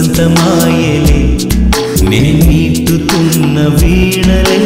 వసంతమాయలే నేను నీటుతున్న వీణలే.